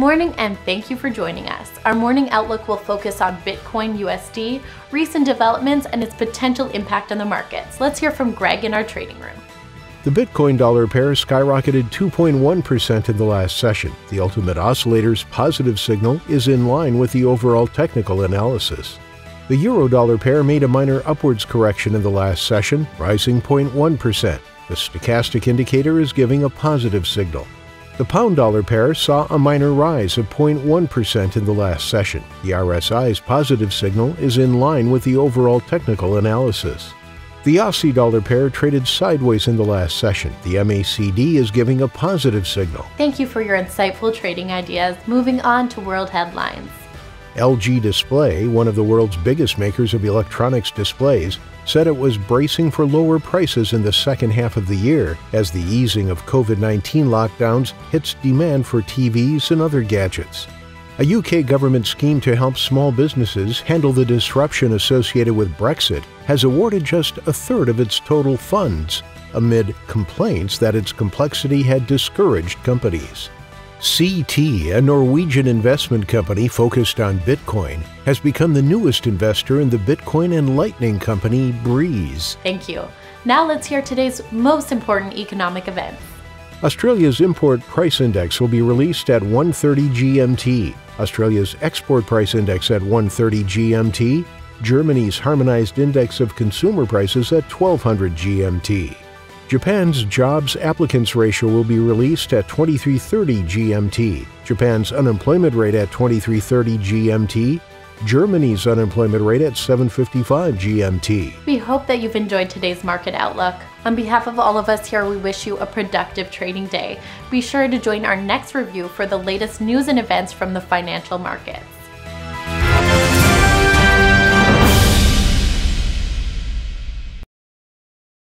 morning and thank you for joining us. Our morning outlook will focus on Bitcoin USD, recent developments, and its potential impact on the markets. Let's hear from Greg in our trading room. The Bitcoin dollar pair skyrocketed 2.1% in the last session. The ultimate oscillator's positive signal is in line with the overall technical analysis. The euro dollar pair made a minor upwards correction in the last session, rising 0.1%. The stochastic indicator is giving a positive signal. The pound dollar pair saw a minor rise of 0.1% in the last session. The RSI's positive signal is in line with the overall technical analysis. The Aussie dollar pair traded sideways in the last session. The MACD is giving a positive signal. Thank you for your insightful trading ideas. Moving on to world headlines. LG Display, one of the world's biggest makers of electronics displays, said it was bracing for lower prices in the second half of the year as the easing of COVID 19 lockdowns hits demand for TVs and other gadgets. A UK government scheme to help small businesses handle the disruption associated with Brexit has awarded just a third of its total funds, amid complaints that its complexity had discouraged companies. Seetee, a Norwegian investment company focused on Bitcoin, has become the newest investor in the Bitcoin and Lightning company Breez. Thank you. Now let's hear today's most important economic events. Australia's import price index will be released at 1:30 GMT. Australia's export price index at 1:30 GMT. Germany's harmonized index of consumer prices at 1200 GMT. Japan's jobs applicants ratio will be released at 2330 GMT, Japan's unemployment rate at 2330 GMT, Germany's unemployment rate at 755 GMT. We hope that you've enjoyed today's market outlook. On behalf of all of us here, we wish you a productive trading day. Be sure to join our next review for the latest news and events from the financial markets.